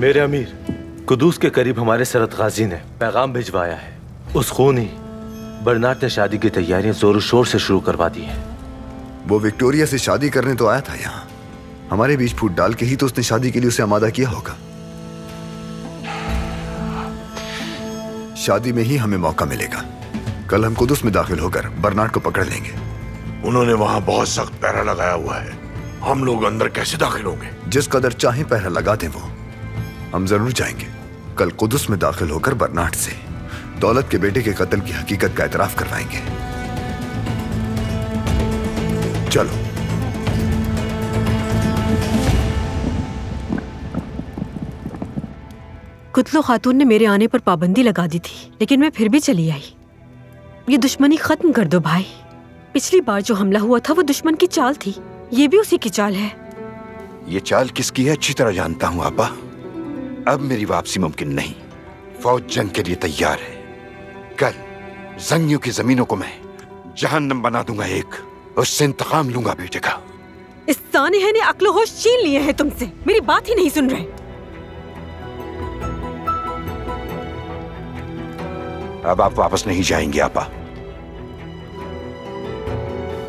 मेरे अमीर कुदूस के करीब हमारे सरत गाजी ने पैगाम भिजवाया है। उस खून ही बर्नाट ने शादी की तैयारियाँ ज़ोर शोर से शुरू करवा दी हैं। वो विक्टोरिया से शादी करने तो आया था यहाँ। हमारे बीच फूट डाल के ही तो उसने शादी के लिए उसे आमादा किया होगा। शादी में ही हमें मौका मिलेगा। कल हम कुदुस में दाखिल होकर बर्नाट को पकड़ लेंगे। उन्होंने वहाँ बहुत सख्त पहरा लगाया हुआ है। हम लोग अंदर कैसे दाखिल होंगे? जिस कदर चाहे पहरा लगा दें वो। हम ज़रूर जाएँगे। कल कुदुस में दाखिल होकर बर्नाट से। दौलत के बेटे के कत्ल की हकीकत का एतराफ करवाएँगे। चलो। कुतलो खातून ने मेरे आने पर पाबंदी लगा दी थी लेकिन मैं फिर भी चली आई। ये दुश्मनी खत्म कर दो भाई। पिछली बार जो हमला हुआ था वो दुश्मन की चाल थी। ये भी उसी की चाल है। ये चाल किसकी है अच्छी तरह जानता हूँ आपा अब मेरी वापसी मुमकिन नहीं। फौज जंग के लिए तैयार है। कल जंगियों की जमीनों को मैं जहन्नम बना दूँगा एक। उससे इंतकाम लूँगा बेटे का। इस सानिह ने अक्ल होश छीन लिए हैं तुमसे। मेरी बात ही नहीं सुन रहे। अब आप वापस नहीं जाएँगे आपा।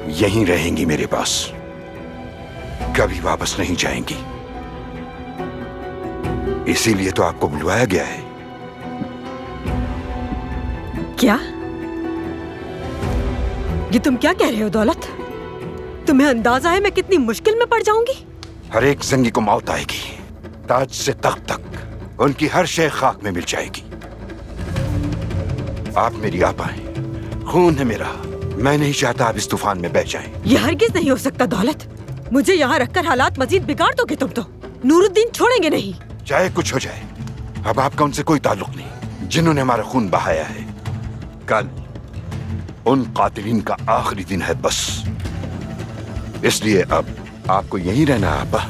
यहीं रहेंगी मेरे पास। कभी वापस नहीं जाएँगी। इसीलिए तो आपको बुलवाया गया है। क्या? ये तुम क्या कह रहे हो दौलत? तुम्हें अंदाज़ा है मैं कितनी मुश्किल में पड़ जाऊँगी? हर एक जंगी को मौत आएगी। ताज से तख्त तक उनकी हर शय खाक में मिल जाएगी। आप मेरी आप आए खून है मेरा। मैं नहीं चाहता आप इस तूफ़ान में बह जाएँ। ये हरगिज नहीं हो सकता दौलत। मुझे यहाँ रखकर हालात मजीद बिगाड़ दोगे तुम तो। नूरुद्दीन छोड़ेंगे नहीं। चाहे कुछ हो जाए, अब आपका उनसे कोई ताल्लुक नहीं। जिन्होंने हमारा खून बहाया है, कल उन कातिलीन का आखिरी दिन है बस। इसलिए अब आपको यहीं रहना आपा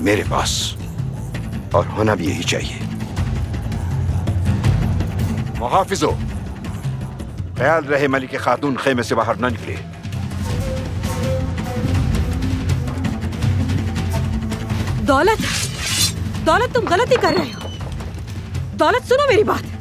मेरे पास और होना भी यही चाहिए। मुहाफिजो, ख्याल रहे मलिक खातून खेमे से बाहर न निकले। दौलत दौलत तुम गलती कर रहे हो। दौलत सुनो मेरी बात।